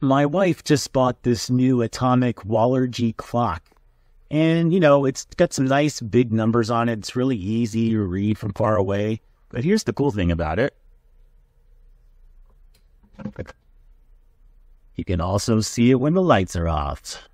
my wife just bought this new atomic WallarGe clock. And, you know, it's got some nice big numbers on it. It's really easy to read from far away. But here's the cool thing about it. You can also see it when the lights are off.